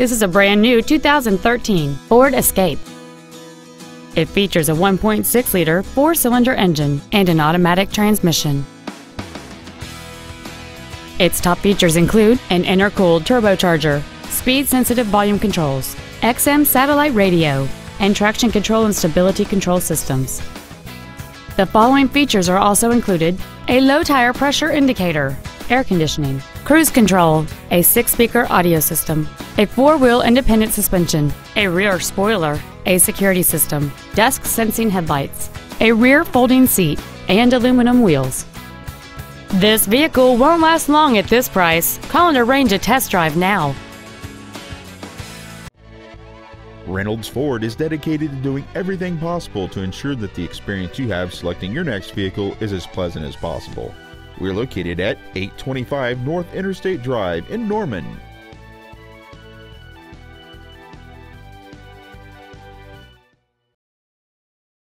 This is a brand new 2013 Ford Escape. It features a 1.6-liter four-cylinder engine and an automatic transmission. Its top features include an intercooled turbocharger, speed-sensitive volume controls, XM satellite radio, and traction control and stability control systems. The following features are also included a low tire pressure indicator, air conditioning, cruise control, a six speaker audio system, a four wheel independent suspension, a rear spoiler, a security system, dusk sensing headlights, a rear folding seat, and aluminum wheels. This vehicle won't last long at this price. Call and arrange a test drive now. Reynolds Ford is dedicated to doing everything possible to ensure that the experience you have selecting your next vehicle is as pleasant as possible. We're located at 825 North Interstate Drive in Norman.